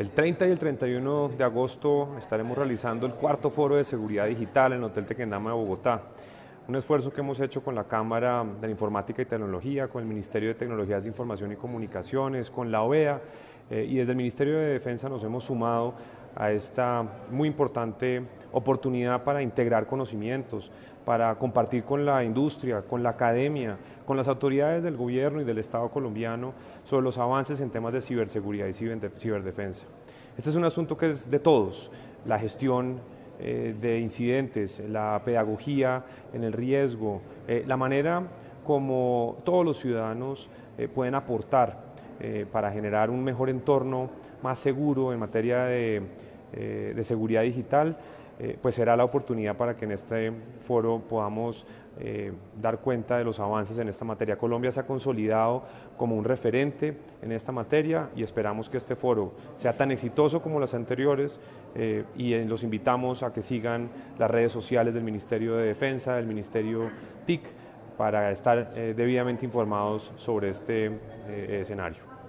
El 30 y el 31 de agosto estaremos realizando el cuarto foro de seguridad digital en el Hotel Tequendama de Bogotá. Un esfuerzo que hemos hecho con la Cámara de la Informática y Tecnología, con el Ministerio de Tecnologías de Información y Comunicaciones, con la OEA eh, y desde el Ministerio de Defensa nos hemos sumado a esta muy importante oportunidad para integrar conocimientos, para compartir con la industria, con la academia, con las autoridades del gobierno y del Estado colombiano sobre los avances en temas de ciberseguridad y ciberdefensa. Este es un asunto que es de todos, la gestión eh, de incidentes, la pedagogía en el riesgo, eh, la manera como todos los ciudadanos eh, pueden aportar para generar un mejor entorno más seguro en materia de seguridad digital eh, pues será la oportunidad para que en este foro podamos eh, dar cuenta de los avances en esta materia. Colombia se ha consolidado como un referente en esta materia y esperamos que este foro sea tan exitoso como los anteriores eh, y los invitamos a que sigan las redes sociales del Ministerio de Defensa, del Ministerio TIC, para estar debidamente informados sobre este escenario.